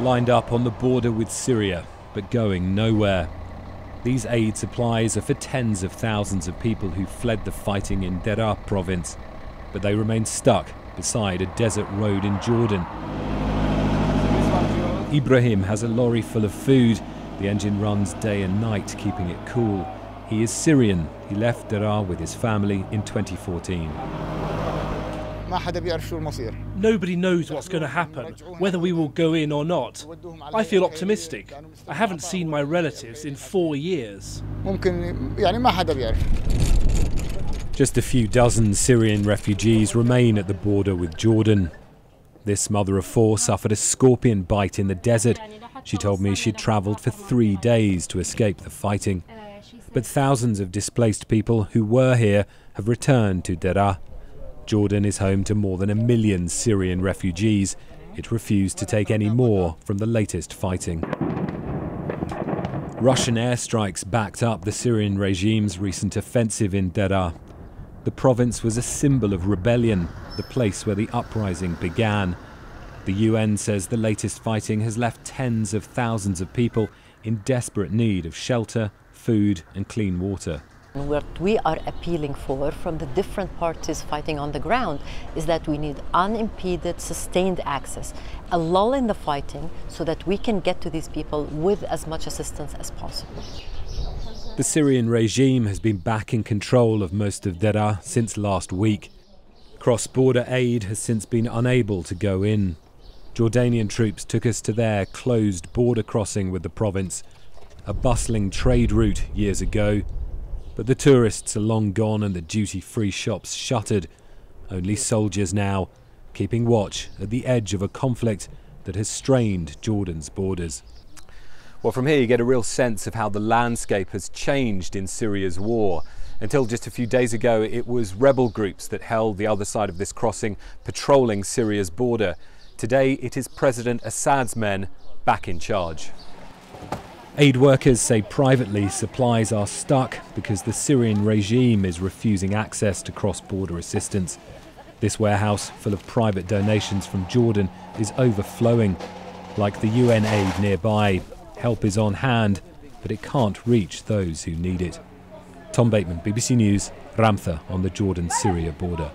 lined up on the border with Syria, but going nowhere. These aid supplies are for tens of thousands of people who fled the fighting in Deraa province, but they remain stuck beside a desert road in Jordan. Ibrahim has a lorry full of food. The engine runs day and night, keeping it cool. He is Syrian. He left Deraa with his family in 2014. Nobody knows what's going to happen, whether we will go in or not. I feel optimistic. I haven't seen my relatives in four years. Just a few dozen Syrian refugees remain at the border with Jordan. This mother of four suffered a scorpion bite in the desert. She told me she'd travelled for three days to escape the fighting. But thousands of displaced people who were here have returned to Deraa. Jordan is home to more than a million Syrian refugees. It refused to take any more from the latest fighting. Russian airstrikes backed up the Syrian regime's recent offensive in Deraa. The province was a symbol of rebellion, the place where the uprising began. The UN says the latest fighting has left tens of thousands of people in desperate need of shelter, food, and clean water. What we are appealing for from the different parties fighting on the ground is that we need unimpeded, sustained access, a lull in the fighting so that we can get to these people with as much assistance as possible. The Syrian regime has been back in control of most of Deraa since last week. Cross border aid has since been unable to go in. Jordanian troops took us to their closed border crossing with the province, a bustling trade route years ago but the tourists are long gone and the duty free shops shuttered. Only soldiers now, keeping watch at the edge of a conflict that has strained Jordan's borders. Well, from here you get a real sense of how the landscape has changed in Syria's war. Until just a few days ago, it was rebel groups that held the other side of this crossing, patrolling Syria's border. Today, it is President Assad's men back in charge. Aid workers say privately supplies are stuck because the Syrian regime is refusing access to cross border assistance. This warehouse, full of private donations from Jordan, is overflowing. Like the UN aid nearby, help is on hand, but it can't reach those who need it. Tom Bateman, BBC News, Ramtha on the Jordan Syria border.